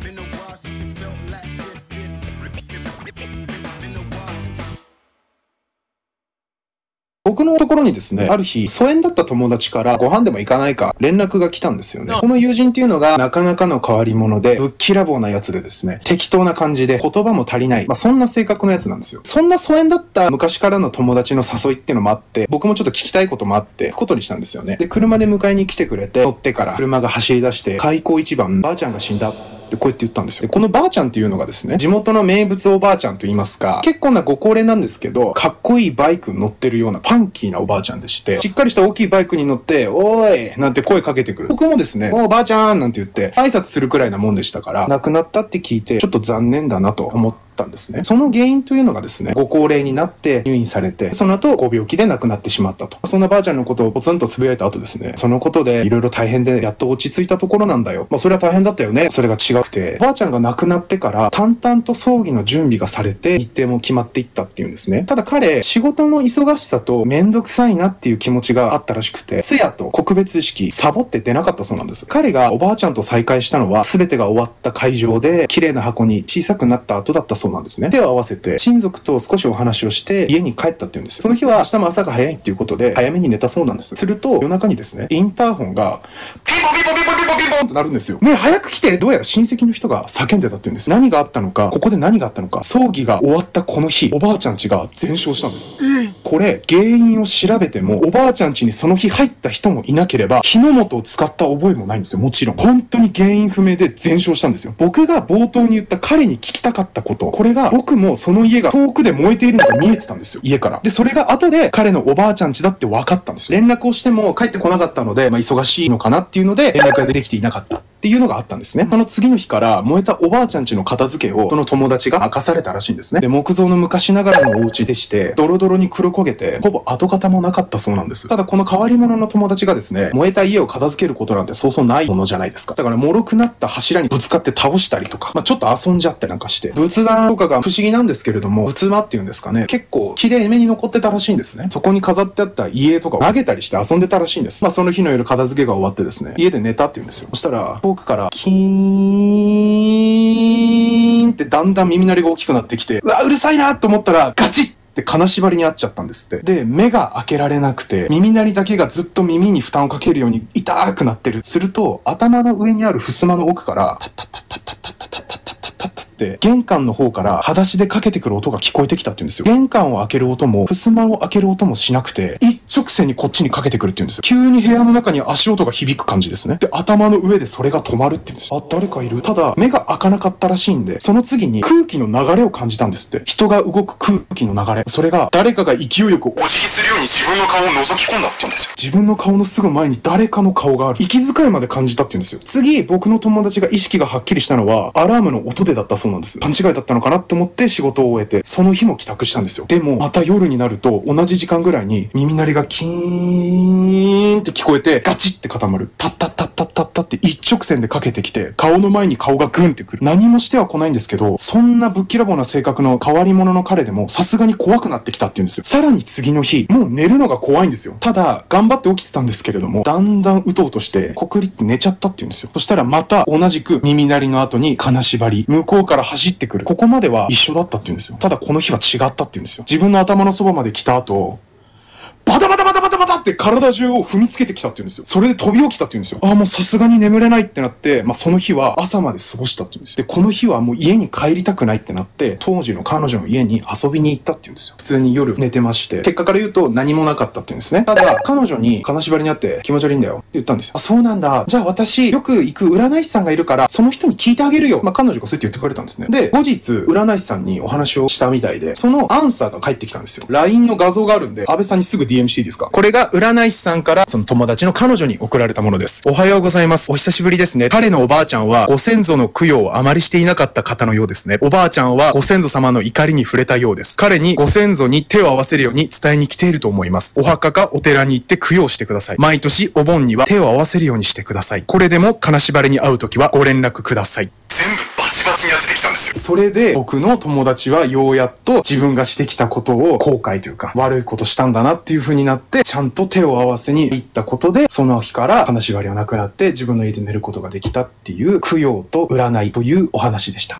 Been a while since you felt like this. Been a while since you 僕のところにですね、ある日、疎遠だった友達からご飯でも行かないか連絡が来たんですよね。この友人っていうのがなかなかの変わり者で、ぶっきらぼうなやつでですね、適当な感じで言葉も足りない、まあそんな性格のやつなんですよ。そんな疎遠だった昔からの友達の誘いっていうのもあって、僕もちょっと聞きたいこともあって、ことにしたんですよね。で、車で迎えに来てくれて、乗ってから車が走り出して、開口一番、ばあちゃんが死んだ。ってこうやって言ったんですよ。このばあちゃんっていうのがですね、地元の名物おばあちゃんと言いますか、結構なご高齢なんですけど、かっこいいバイクに乗ってるようなパンキーなおばあちゃんでして、しっかりした大きいバイクに乗って、おーいなんて声かけてくる。僕もですね、おばあちゃんなんて言って、挨拶するくらいなもんでしたから、亡くなったって聞いて、ちょっと残念だなと思って、ったんですね。その原因というのがですね、ご高齢になって入院されて、その後ご病気で亡くなってしまったと。そんなばあちゃんのことをポツンとつぶやいた後ですね、そのことでいろいろ大変でやっと落ち着いたところなんだよ。まあそれは大変だったよね。それが違くて、ばあちゃんが亡くなってから淡々と葬儀の準備がされて日程も決まっていったっていうんですね。ただ彼、仕事の忙しさとめんどくさいなっていう気持ちがあったらしくて、通夜と告別式サボって出なかったそうなんです。彼がおばあちゃんと再会したのは全てが終わった会場で綺麗な箱に小さくなった後だったそうそうなんですね。手を合わせて親族と少しお話をして家に帰ったっていうんですよ。その日は明日も朝が早いっていうことで早めに寝たそうなんです。すると夜中にですね、インターホンがピンポピンポピンポピンポピンポンってなるんですよ。ねえ早く来てどうやら親戚の人が叫んでたっていうんです。何があったのか、ここで何があったのか、葬儀が終わったこの日、おばあちゃんちが全焼したんです。これ、原因を調べても、おばあちゃん家にその日入った人もいなければ、火の元を使った覚えもないんですよ。もちろん。本当に原因不明で全焼したんですよ。僕が冒頭に言った彼に聞きたかったこと、これが僕もその家が遠くで燃えているのが見えてたんですよ。家から。で、それが後で彼のおばあちゃん家だって分かったんですよ。連絡をしても帰ってこなかったので、まあ忙しいのかなっていうので、連絡ができていなかった。っていうのがあったんですね。その次の日から燃えたおばあちゃん家の片付けをその友達が明かされたらしいんですね。で、木造の昔ながらのお家でして、ドロドロに黒焦げて、ほぼ跡形もなかったそうなんです。ただこの変わり者の友達がですね、燃えた家を片付けることなんてそうそうないものじゃないですか。だから脆くなった柱にぶつかって倒したりとか、まあちょっと遊んじゃったりなんかして、仏壇とかが不思議なんですけれども、仏間っていうんですかね、結構綺麗めに残ってたらしいんですね。そこに飾ってあった家とかを投げたりして遊んでたらしいんです。まあその日の夜片付けが終わってですね、家で寝たって言うんですよ。そしたら、遠くから、キーンってだんだん耳鳴りが大きくなってきて、うわ、うるさいなと思ったら、ガチッって金縛りにあっちゃったんですって。で、目が開けられなくて、耳鳴りだけがずっと耳に負担をかけるように痛くなってる。すると、頭の上にある襖の奥から、タッタッタッタッタッタッタッタッタッタッタッタッって、玄関の方から裸足でかけてくる音が聞こえてきたって言うんですよ。玄関を開ける音も、襖を開ける音もしなくて、直線にこっちにかけてくるって言うんですよ。急に部屋の中に足音が響く感じですね。で、頭の上でそれが止まるって言うんですよ。あ、誰かいるただ、目が開かなかったらしいんで、その次に空気の流れを感じたんですって。人が動く空気の流れ。それが、誰かが勢いよくお辞儀するように自分の顔を覗き込んだって言うんですよ。自分の顔のすぐ前に誰かの顔がある。息遣いまで感じたって言うんですよ。次、僕の友達が意識がはっきりしたのは、アラームの音でだったそうなんです。勘違いだったのかなって思って仕事を終えて、その日も帰宅したんですよ。でも、また夜になると、同じ時間ぐらいに耳鳴りがキーンって聞こえて、ガチって固まる。タッタッタッタッタッタって一直線でかけてきて、顔の前に顔がグンってくる。何もしては来ないんですけど、そんなぶっきらぼうな性格の変わり者の彼でも、さすがに怖くなってきたって言うんですよ。さらに次の日、もう寝るのが怖いんですよ。ただ、頑張って起きてたんですけれども、だんだんうとうとして、こくりって寝ちゃったって言うんですよ。そしたらまた同じく耳鳴りの後に金縛り、向こうから走ってくる。ここまでは一緒だったって言うんですよ。ただこの日は違ったって言うんですよ。自分の頭のそばまで来た後、バタバタバタバタバタって体中を踏みつけてきたって言うんですよ。それで飛び起きたって言うんですよ。ああ、もうさすがに眠れないってなって、まあその日は朝まで過ごしたって言うんですよ。で、この日はもう家に帰りたくないってなって、当時の彼女の家に遊びに行ったって言うんですよ。普通に夜寝てまして、結果から言うと何もなかったって言うんですね。ただ、彼女に金縛りにあって気持ち悪いんだよって言ったんですよ。あ、そうなんだ。じゃあ私、よく行く占い師さんがいるから、その人に聞いてあげるよ。まあ彼女がそうやって言ってくれたんですね。で、後日、占い師さんにお話をしたみたいで、そのアンサーが返ってきたんですよ。LINE の画像があるんで、安倍さんにすぐ DM していいですか？これが占い師さんから、その友達の彼女に送られたものです。おはようございます。お久しぶりですね。彼のおばあちゃんは、ご先祖の供養をあまりしていなかった方のようですね。おばあちゃんは、ご先祖様の怒りに触れたようです。彼にご先祖に手を合わせるように伝えに来ていると思います。お墓かお寺に行って供養してください。毎年お盆には手を合わせるようにしてください。これでも金縛りに会うときはご連絡ください。全部バチバチにやってきたんですよ。それで僕の友達はようやっと自分がしてきたことを後悔というか悪いことしたんだなっていう風になってちゃんと手を合わせに行ったことでその日から金縛りはなくなって自分の家で寝ることができたっていう供養と占いというお話でした。